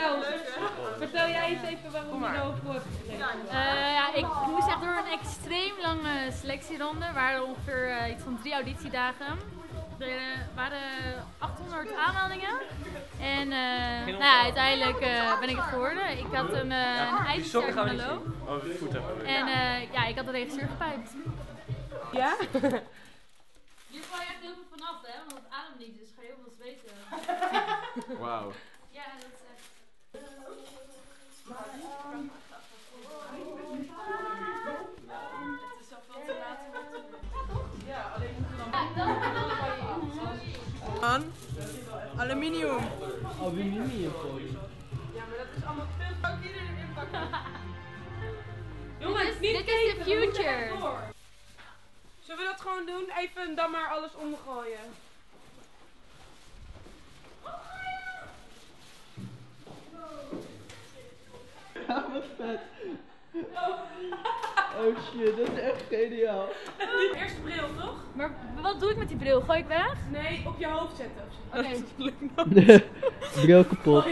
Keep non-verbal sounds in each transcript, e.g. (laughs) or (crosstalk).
vertel. Vertel jij eens even waarom je nou voor hebt gekregen. Eh, ja, ik moest echt door een extreem lange selectieronde. Er waren ongeveer eh, iets van drie auditiedagen. Er eh, waren 800 aanmeldingen. En eh, nou ja, uiteindelijk eh, ben ik het geworden. Ik had een, uh, een monoloog. Oh. En eh, ja, ik had de regisseur gepijpt. Ja? Hier val je echt heel veel vanaf, hè? Want het ademt niet, dus ga je heel veel zweten. Wauw. Aluminium. Aluminiumfolie. Ja, maar dat is allemaal veel. Zou ik iedereen inpakken? Dit Jongens, is, niet dit is moeten future. Zullen we dat gewoon doen? Even dan maar alles omgooien. Ja, wat vet. (laughs) Oh shit, dat is echt geniaal. Eerst bril, toch? Maar wat doe ik met die bril? Gooi ik weg? Nee, op je hoofd zetten. of zo. Oké. (laughs) (laughs) Bril kapot. (laughs)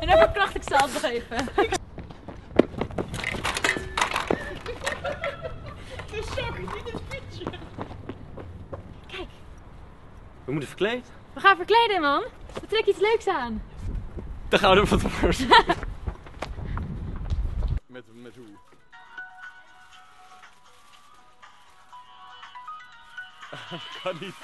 En dan verkracht ik ze altijd nog even. We moeten verkleed. We gaan verkleden, man. We trekken iets leuks aan. De gouden van de borst. met, met hoe? (laughs) kan niet.